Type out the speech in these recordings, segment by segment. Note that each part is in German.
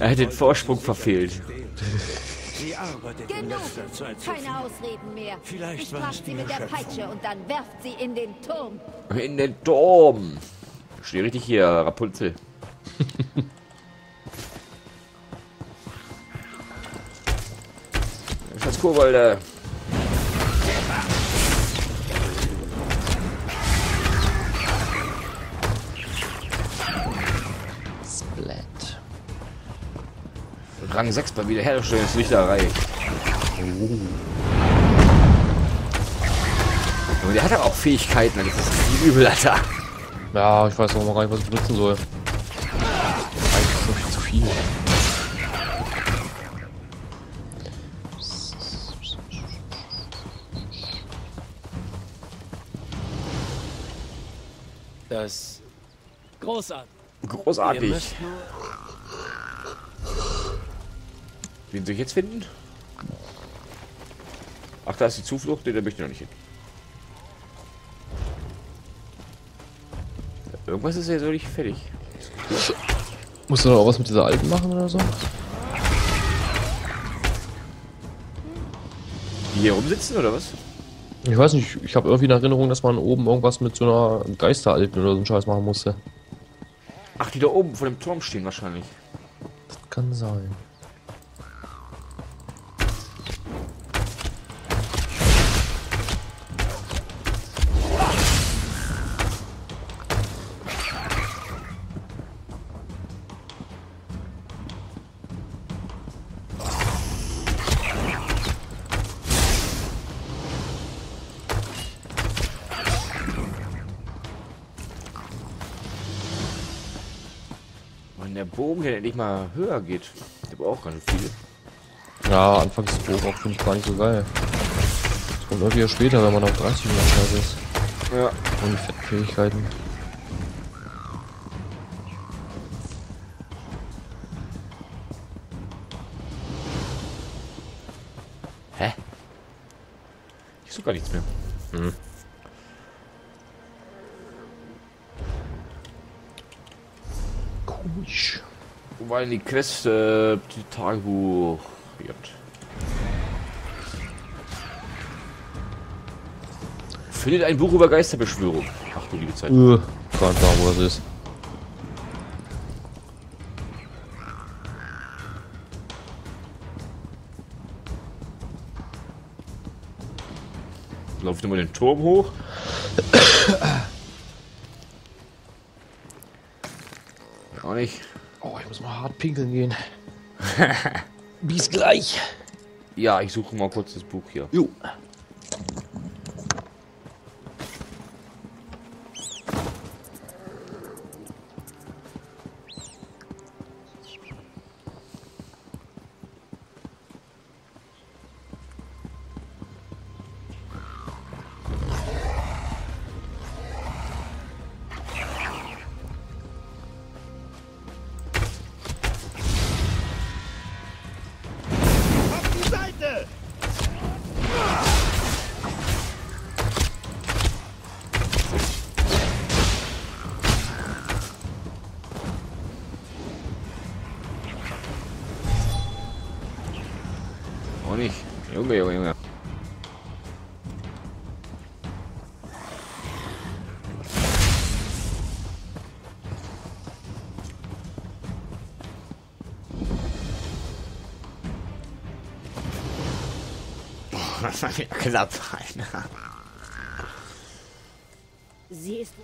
Er hat den Vorsprung verfehlt. Sie arbeitet in Genug! letzter Zeit so Keine viel. Ausreden mehr. Vielleicht ich traf sie mit der. Peitsche und dann werft sie in den Turm. In den Turm. Steh richtig hier, Rapunzel. Schatz Kobolde. Rang 6 bei Wiederherstellungsrichterei. Aber der hat aber auch Fähigkeiten, das ist richtig übel, Alter. Ja, ich weiß noch mal gar nicht, was ich benutzen soll. Eigentlich so viel zu viel. Das großartig. Ihr Großartig. Wen soll ich jetzt finden? Ach, da ist die Zuflucht, nee, da möchte ich noch nicht hin. Irgendwas ist ja so nicht fertig. Musst du noch was mit dieser alten machen oder so? Die hier rumsitzen oder was? Ich weiß nicht, ich habe irgendwie in Erinnerung, dass man oben irgendwas mit so einer Geisteralten oder so einen Scheiß machen musste. Ach, die da oben vor dem Turm stehen wahrscheinlich. Das kann sein. Endlich mal höher geht. Der braucht auch ganz viel. Ja, anfangs auch finde ich gar nicht so geil. Das kommt irgendwie später, wenn man auf 30 Minuten scheiße ist. Ja. Und die Fettfähigkeiten. Hä? Ich suche gar nichts mehr. Komisch. Denn die Quest, äh, die Tagebuch? J. Findet ein Buch über Geisterbeschwörung. Ach du liebe Zeit. Nicht da, wo das ist. Lauft immer den Turm hoch. Auch nicht. Oh, ich muss mal hart pinkeln gehen. Bis gleich. Ja, ich suche mal kurz das Buch hier. Jo. Auch nicht. Junge, Junge, Junge. Das war ja knapp. Alter. Sie ist.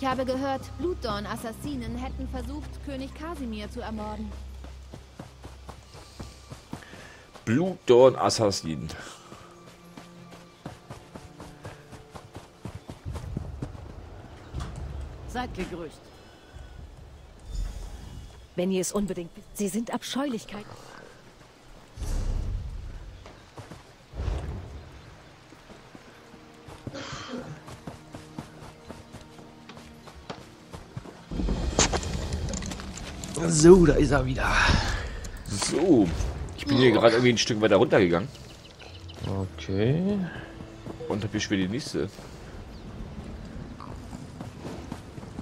Ich habe gehört, Blutdorn-Assassinen hätten versucht, König Kasimir zu ermorden. Blutdorn Assassin. Seid gegrüßt. Wenn ihr es unbedingt wisst, sie sind Abscheulichkeit. So, da ist er wieder. So, Ich bin hier gerade irgendwie ein Stück weiter runtergegangen Okay. und hab hier schon wieder die nächste.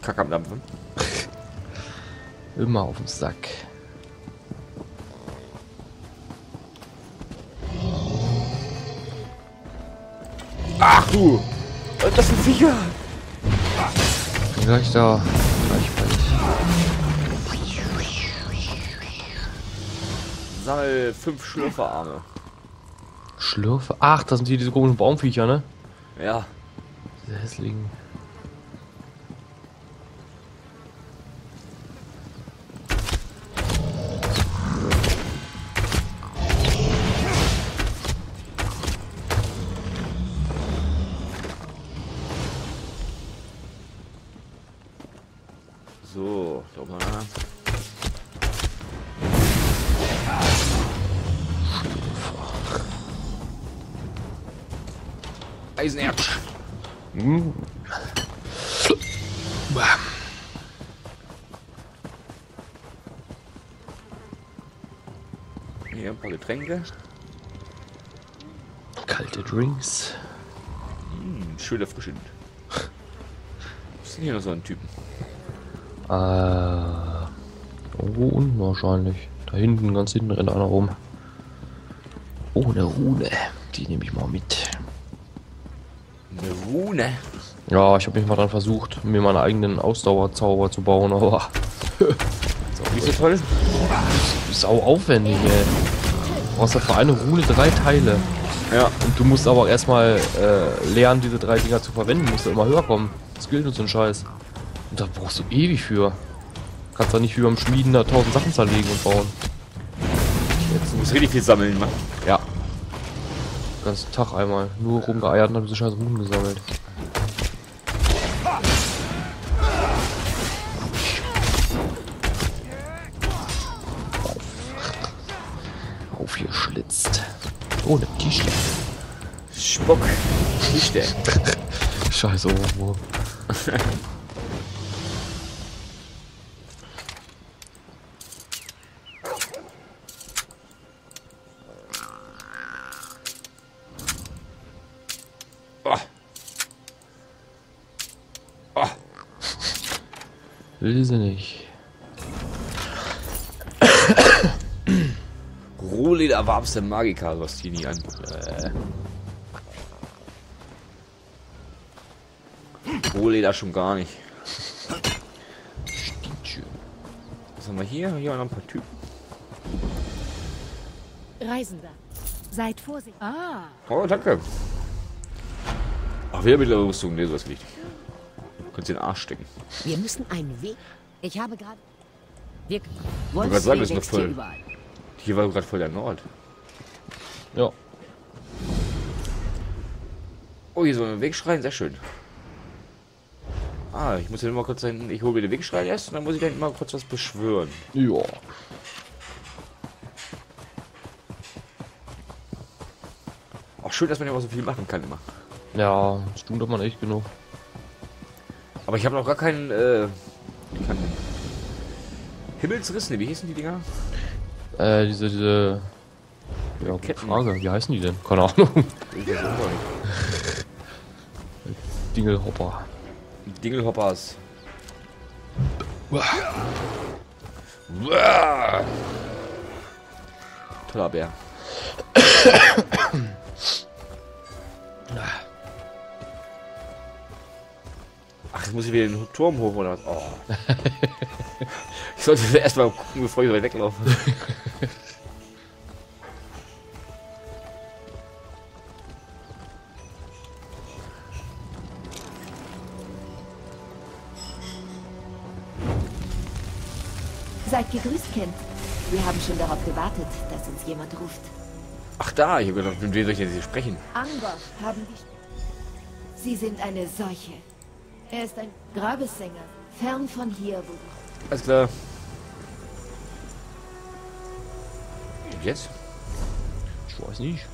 Kack am Dampfen. Immer auf dem Sack. Ach du! Das sind Viecher! Bin gleich da. Sammel fünf Schlürferarme. Schlürfe. Ach, das sind hier diese komischen Baumviecher, ne? Ja. Diese hässlichen. Eisenerz. Hm. Hier ein paar Getränke. Kalte Drinks. Hm, schön erfrischend. Was ist denn hier noch so ein Typen? Äh. Irgendwo unten wahrscheinlich. Da hinten, ganz hinten rennt einer rum. Oh, eine Rune. Die nehme ich mal mit. Rune. Ja, ich habe mich mal dran versucht, mir meine eigenen Ausdauerzauber zu bauen, aber Ist auch nicht so toll. sau aufwendig, ey. Du brauchst ja für eine Rune drei Teile. Ja. Und du musst aber auch erstmal äh, lernen, diese drei Dinger zu verwenden. Musst du immer höher kommen. Skill und so ein Scheiß. Und da brauchst du ewig für. Kannst da nicht wie beim Schmieden da tausend Sachen zerlegen und bauen. Du musst richtig viel sammeln, Mann. Ja. Ganzen Tag einmal. Nur rumgeeiert und hab diese scheiß Runen gesammelt. Auf. Aufgeschlitzt. Oh, eine Kiste. Spuck. Kiste. Scheiß Ohrwurm. Oh. Will sie nicht. Rohleder warmste Magica Rostini an. Äh. Rohleder schon gar nicht. Was haben wir hier? Hier haben wir noch ein paar Typen. Reisender. Seid vorsichtig. Ah. Oh, danke. Ach, wieder mittlere Rüstung. Nee, so ist den Arsch stecken. Wir müssen einen Weg. Ich habe gerade. Wir. sagen, wir sind noch wächst hier voll. überall. Hier war gerade voll der Nord. Ja. Oh, hier so ein Wegschrein, sehr schön. Ah, ich muss hier mal kurz hin. Ich hole mir den Wegschrein erst und dann muss ich dann mal kurz was beschwören. Ja. Auch schön, dass man ja auch so viel machen kann immer. Ja, das tut doch man echt genug. Aber ich habe noch gar keinen, äh, keinen Himmelsriss, ne, wie hießen die Dinger? Äh, diese, diese. Ja, gute Ketten. Frage. Wie heißen die denn? Keine Ahnung. Nicht. Dingelhopper. Dingelhoppers. Uah. Toller Bär. jetzt muss ich wieder den Turm hoch oder was? Oh. ich sollte erstmal gucken, bevor ich weglaufe. Seid gegrüßt, Kind. Wir haben schon darauf gewartet, dass uns jemand ruft. Ach da, ich habe gedacht, mit wem soll ich denn hier sprechen? Angor haben die... Sie sind eine Seuche. Er ist ein Grabessänger, fern von hier. Alles klar. Und jetzt? Ich weiß nicht.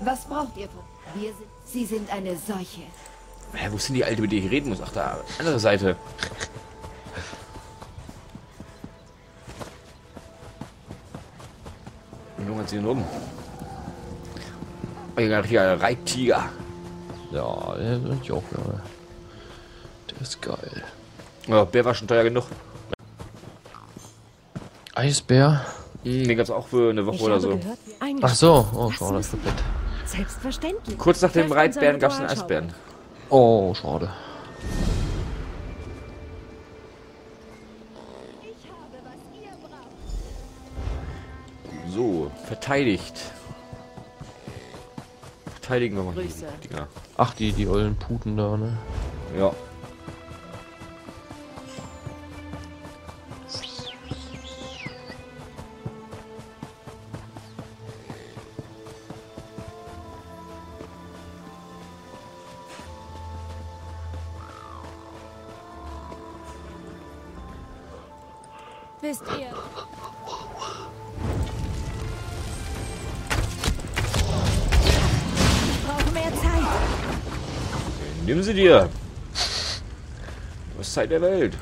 Was braucht ihr von wir sind, Sie sind eine Seuche. Hä, wo sind die Alte, mit der ich reden muss? Ach, da, andere Seite. Nun hat Junge, ziehen rum. Ein richtiger Reittiger. Ja, der würde ich auch gerne. Der ist geil. Ja, Bär war schon teuer genug. Eisbär? Hm, den gab's auch für eine Woche Ich oder so. gehört, Ach so, oh, schade, das ist fett. Selbstverständlich. Kurz nach dem Reitbären unser gab's einen. Eisbären. Oh, schade. So, verteidigt. Verteidigen wir mal die Grüße. Dinger. Ach, die, die ollen Puten da, ne? Ja. Der Welt.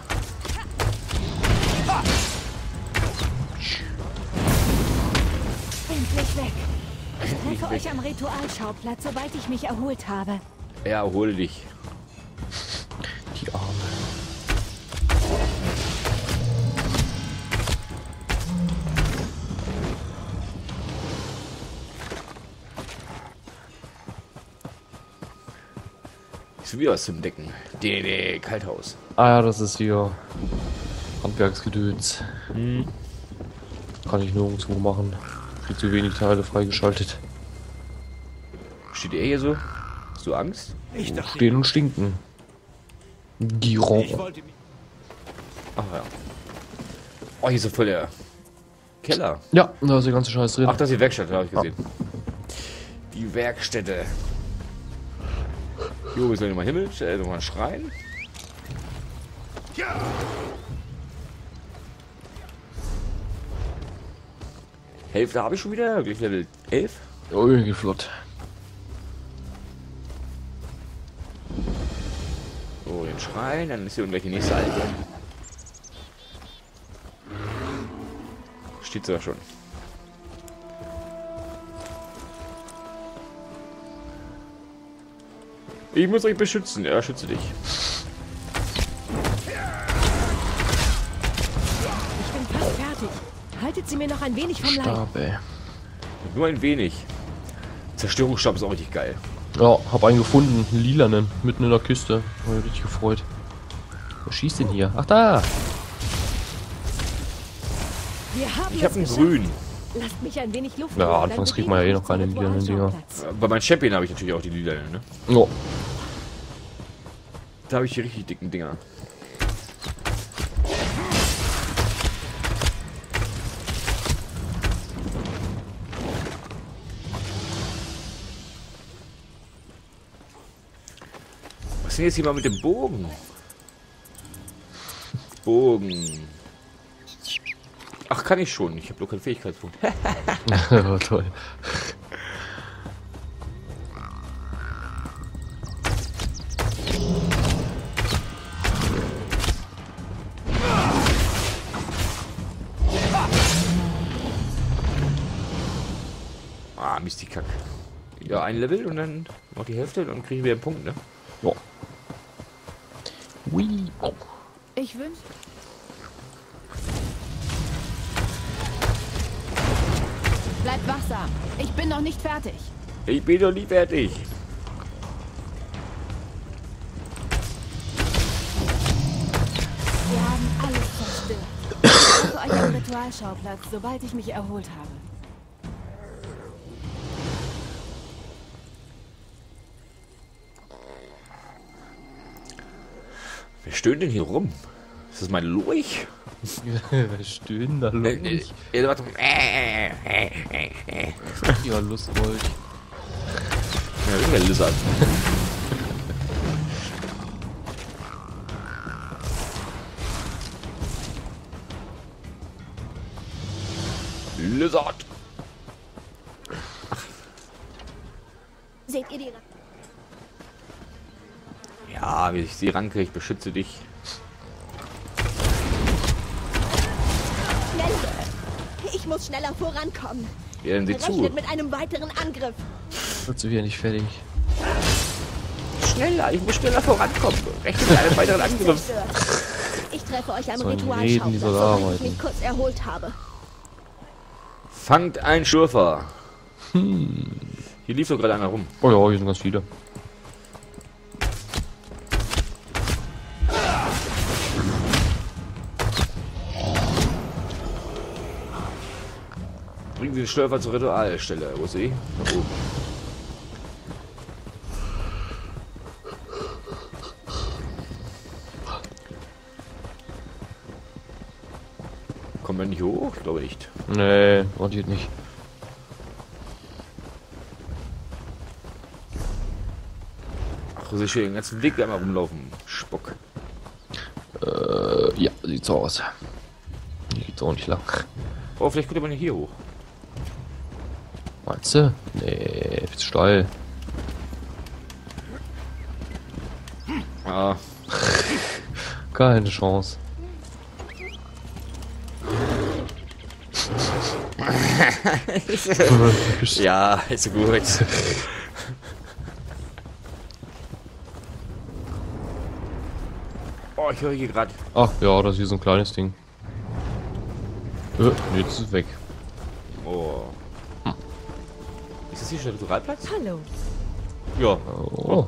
Endlich weg. Ich treffe euch am Ritualschauplatz, sobald ich mich erholt habe. Erhole dich. Wieder was zum Decken. DD, Kalthaus. Ah ja, das ist hier Handwerksgedöns. Kann ich nirgendwo machen. Viel zu wenig Teile freigeschaltet. Steht er hier so? Hast du Angst? Ich dachte, Stehen und stinken. Wollte mich. Ach ja. Oh, hier ist so voll der Keller. Ja, da ist der ganze Scheiß drin. Ach, das ist die Werkstatt, habe ich gesehen. Die Werkstätte. Jo, wir sollen mal Himmel, äh, nochmal schreien. Hälfte habe ich schon wieder, gleich Level 11. Oh, irgendwie flott. So, den Schrein, dann ist hier gleich die nächste Alte. Steht sogar schon. Ich muss euch beschützen. Ja, schütze dich. Ich bin fast fertig. Haltet sie mir noch ein wenig vom Leib. Stab, ey. Nur ein wenig. Zerstörungsstab ist auch richtig geil. Ja, hab einen gefunden. Einen lilanen. Mitten in der Kiste. Hab mich richtig gefreut. Wer schießt denn hier? Ach, da! Wir haben Ich habe es einen geschafft. grün. Lasst mich ein wenig Luft Ja, anfangs kriegt man ja eh noch keine lilanen Dinger. Bei meinem Champion habe ich natürlich auch die Lila, ne? Ja. Da habe ich die richtig dicken Dinger. Was ist denn jetzt hier mal mit dem Bogen? Bogen. Ach, kann ich schon. Ich habe nur keinen Fähigkeitspunkt. ja, toll. Mist, die Kack. Ja, ein Level und dann noch die Hälfte und dann kriegen wir einen Punkt, ne? Ja. Ui. Oh. ich wünsche... Bleibt wachsam. Ich bin noch nicht fertig. Ich bin noch nie fertig. Wir haben alles zerstört. Ich euch am Ritualschauplatz, sobald ich mich erholt habe. Wer stöhnt denn hier rum? Ist das mein Lurch? Wer stöhnt da los? äh, warte. Äh, äh, äh, äh. Ja, Lustmolch. Ja, irgendein Lizard. Lizard. Seht ihr die Ra Ja, wie ich sie rankriege, ich beschütze dich. Schnell! Ich muss schneller vorankommen. Ja, dann seht zu. Rechnet mit einem weiteren Angriff. Wird sie wieder nicht fertig. Schneller, ich muss schneller vorankommen. Rechne mit einem weiteren Angriff. Ich treffe euch am Ritualschauplatz, soll sobald ich mich kurz erholt habe. Fangt ein Schürfer. Hier lief doch gerade einer rum. Oh ja, hier sind ganz viele. Den Schürfer zur Ritualstelle. Wo sie? Oben. Kommen wir nicht hoch? Ich glaube nicht. Nee, garantiert nicht. Ach, so schön, den ganzen Weg einmal rumlaufen. Spock. Äh, ja, sieht so aus. Hier geht's auch nicht lang. Oh, vielleicht kommt mal hier hoch. Du? Nee, ist steil. Ah, Keine Chance. ja, ist gut. oh, ich höre hier gerade. Ach ja, das ist hier so ein kleines Ding. Äh, jetzt ist es weg. Ist das hier schon der Ritualplatz? Hallo. Ja. Oh.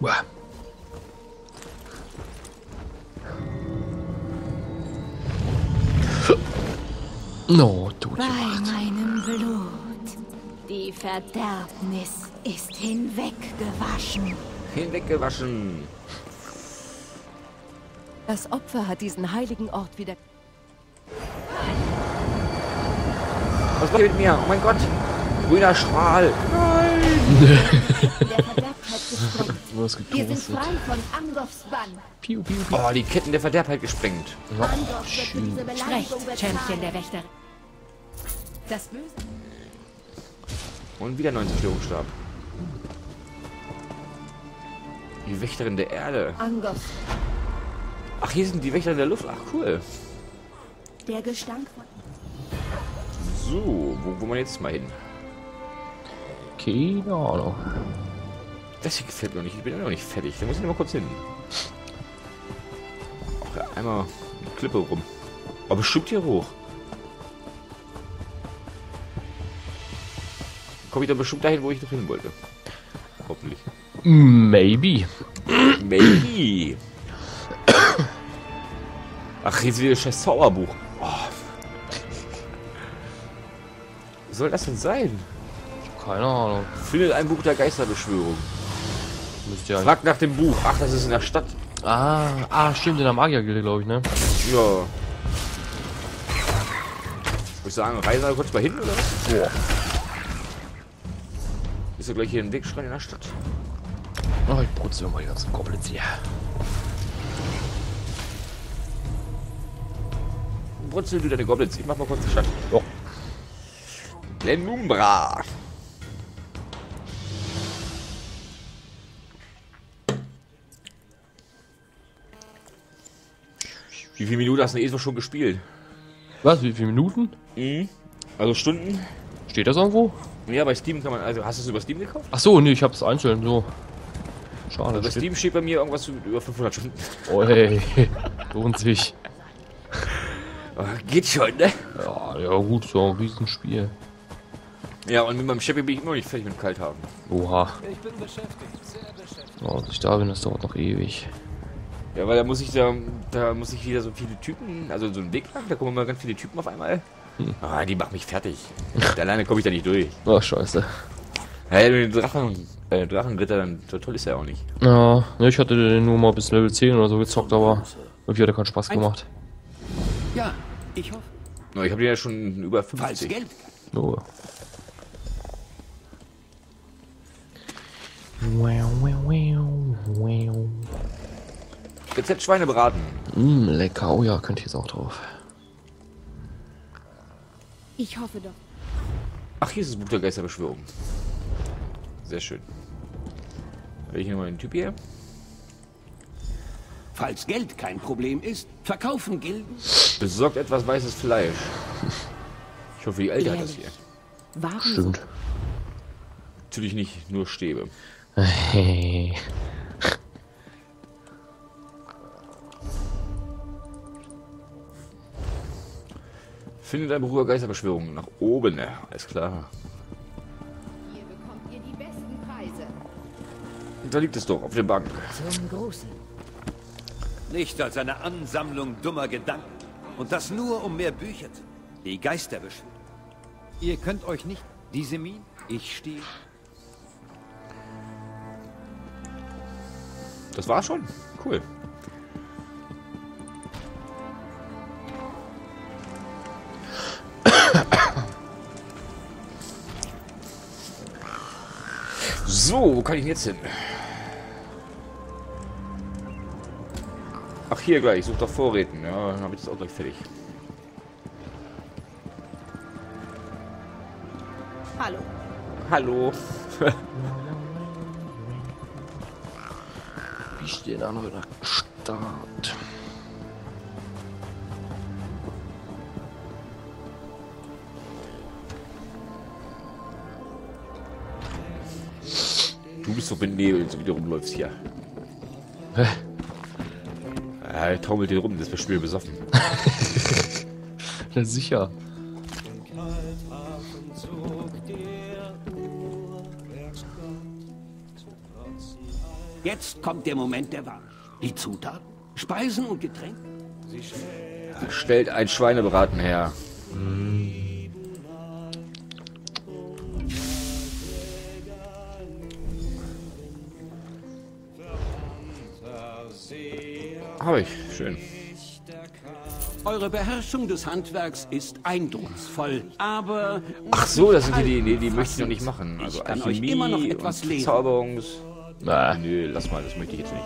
Uah. No, tot Bei meinem Blut. Die Verderbnis ist hinweggewaschen. Hinweggewaschen. Das Opfer hat diesen heiligen Ort wieder. Was macht ihr mit mir? Oh mein Gott. Grüner Strahl. Der Verderbtheit gesprengt. Du hast Wir sind frei von Angofs Bann. Piu, piu, piu. Oh, die Ketten der Verderbtheit gesprengt. Für diese Recht, Champion der Wächter. Das Böse. Und wieder 9 Zerstörungsstab. Die Wächterin der Erde. Angof, Ach, hier sind die Wächterin der Luft. Ach, cool. der Gestank von So, wo, wo man jetzt mal hin? Keine Ahnung. Das hier gefällt mir noch nicht. Ich bin immer noch nicht fertig. Da muss ich noch mal kurz hin. Ja, einmal eine Klippe rum. Aber bestimmt hier hoch. Komme ich dann bestimmt dahin, wo ich noch hin wollte. Hoffentlich. Maybe. Maybe. Ach, jetzt wieder das scheiß Zauberbuch. Oh. Was soll das denn sein? Keine Ahnung. Findet ein Buch der Geisterbeschwörung. Müsste ja. Fragt nach dem Buch. Ach, das ist in der Stadt. Ah, ah, stimmt, in der Magiergilde, glaube ich, ne? Ja. Ich würde sagen, reisen wir kurz mal hin, oder was? Boah. Ist ja gleich hier ein Wegschrein in der Stadt. Oh, ich putze mal die ganzen Goblins hier. Brutzel du deine Goblins. Ich mach mal kurz die Stadt. Ja. Lenumbra. Wie viele Minuten hast du denn eh schon gespielt? Was, wie viele Minuten? Mhm. Also Stunden? Steht das irgendwo? Ja, bei Steam kann man, also hast du es über Steam gekauft? Ach so, nee, ich hab's einzeln, so. Schade. Also bei steht- Steam steht bei mir irgendwas über 500 Stunden. Oh, hey. Lohnt sich. Ah, Geht schon, ne? Ja, ja gut, so ein Riesenspiel. Ja, und mit meinem Chevy bin ich immer noch nicht fertig mit kalt haben. Oha. Ich bin beschäftigt, sehr beschäftigt. Oh, ich da bin, das dauert noch ewig. Ja, weil da muss ich da, da muss ich wieder so viele Typen, also so einen Weg lang, da kommen immer ganz viele Typen auf einmal. Ah, die machen mich fertig. Alleine komme ich da nicht durch. Ach, scheiße. Hey, den Drachen, äh, Drachenritter, dann so toll ist er auch nicht. Ja, ne, ich hatte den nur mal bis Level 10 oder so gezockt, aber irgendwie hat er keinen Spaß gemacht. Ja, ich hoffe. No, ich habe den ja schon über Falls 50. Geld. So. Wow, wow, wow, wow. Rezept Schweinebraten. Mm, lecker. Oh ja, könnt ihr jetzt auch drauf. Ich hoffe doch. Ach, hier ist das Buch der Geisterbeschwörung. Sehr schön. Habe ich hier nochmal den Typ hier? Falls Geld kein Problem ist, verkaufen Gilden. Besorgt etwas weißes Fleisch. Ich hoffe, die Ältere hat das hier. Warum Stimmt. Natürlich nicht nur Stäbe. Hey. Finde dein Bruder Geisterbeschwörung. Nach oben, ne? Alles klar. Hier bekommt ihr die besten Preise. Da liegt es doch, auf der Bank. Zum Großen. Nicht als eine Ansammlung dummer Gedanken. Und das nur, um mehr Bücher zu... Die Geister beschwören. Ihr könnt euch nicht... Diese Mine? Ich stehe... Das war schon. Cool. So, wo kann ich denn jetzt hin? Ach, hier gleich. Ich suche doch Vorräten. Ja, dann habe ich das auch gleich fertig. Hallo. Hallo. Wie stehen an oder Start? Du bist doch benebelt, so wie du rumläufst hier. Hä? Ja, ich taumelt dir rum, das wird Spiel besoffen. Na sicher. Jetzt kommt der Moment der Wahl. Die Zutaten, Speisen und Getränke. Stellt ein Schweinebraten her. Habe ich. Schön. Eure Beherrschung des Handwerks ist eindrucksvoll, aber... Ach so, das sind die, die, die, die möchte ich noch nicht machen. Also Ich kann euch Alchemie immer noch etwas und lehren. Zauberungs... Na. Nö, lass mal, das möchte ich jetzt nicht.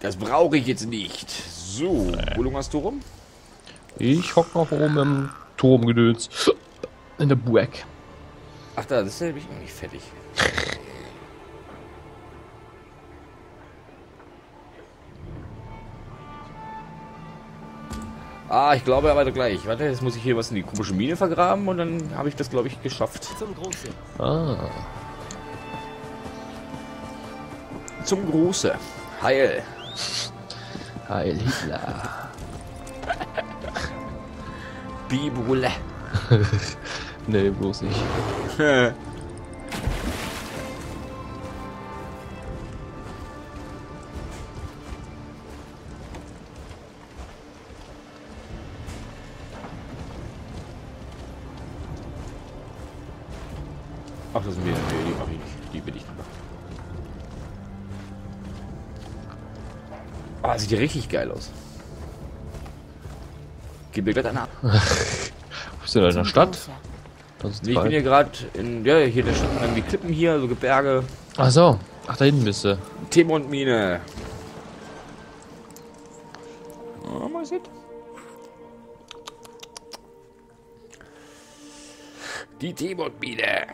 Das brauche ich jetzt nicht. So, wo lungerst du rum? Ich hock noch oben im Turmgedöns. In der Burg. Ach da, das ist ja noch nicht fertig. Ah, ich glaube aber gleich. Warte, jetzt muss ich hier was in die komische Mine vergraben und dann habe ich das, glaube ich, geschafft. Zum Großen. Ah. Zum Große. Heil. Heil Hitler. Bibule. Nee, bloß nicht. Ach, das sind wir. Nee, die mache ich nicht. Die will ich nicht machen. Ah, sieht ja richtig geil aus. Gib mir gleich eine ab. Bist du in einer Stadt? Ist Nee, ich bin hier gerade in, ja, hier der Stadt, irgendwie Klippen hier, so Gebirge. Ach so. Ach, da hinten bist du. Temont-Mine. Oh, mal sieht. Die Temont-Mine.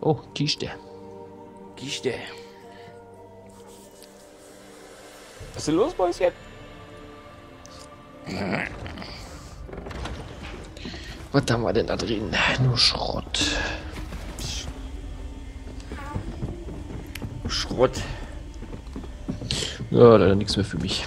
Oh, Kiste. Kiste. Was ist denn los, Mäuschen? Was haben wir denn da drin? Nur Schrott. Schrott. Ja, leider nichts mehr für mich.